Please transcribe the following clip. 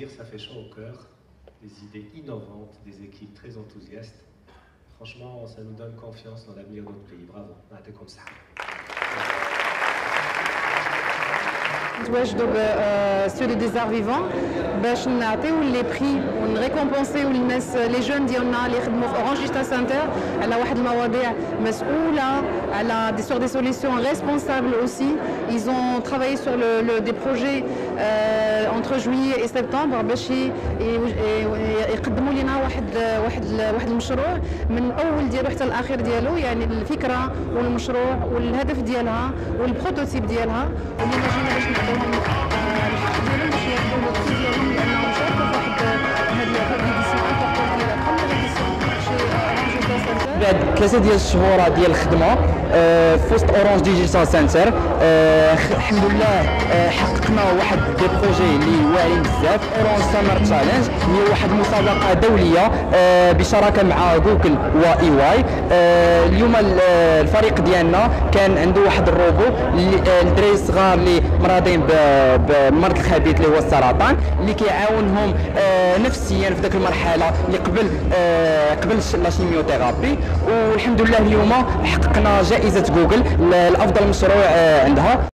dire, ça fait chaud au cœur, des idées innovantes, des équipes très enthousiastes. Franchement, ça nous donne confiance dans l'avenir de notre pays. Bravo, on a été comme ça. نتواجدوا بستوديو دي زار فيفون باش نعطيو لي بري ونريكومبونسيو الناس لي جون ديالنا اللي يخدموا في اورانج ديجيتال سنتر على واحد المواضيع مسؤوله على دي سور دي سوليسيون ريسبونسابل اوسي ils ont travaillé sur le, le des projets euh, Entre juillet et septembre باش يقدموا لنا واحد واحد واحد المشروع من أول ديالو حتى الأخير ديالو يعني الفكرة والمشروع والهدف ديالها والبروتوتيب ديالها واللي جينا باش نعطيو بعد ثلاثة ديال الشهور ديال الخدمة آه، في وسط Orange Digital Center الحمد لله آه، حققنا واحد des projets اللي واعرين بزاف. اورانج سمر تشالنج هي واحد المسابقه دولية آه، بشراكة مع Google و EY اليوم ال- الفريق ديالنا كان عنده واحد الروبو الدراري الصغار اللي مرضين بمرض الخبيث اللي هو السرطان اللي كيعاونهم نفسيا في ذاك المرحلة اللي قبل قبل لا شيميوثيرابي. والحمد لله اليوم حققنا جائزة جوجل لافضل مشروع آه، عندها.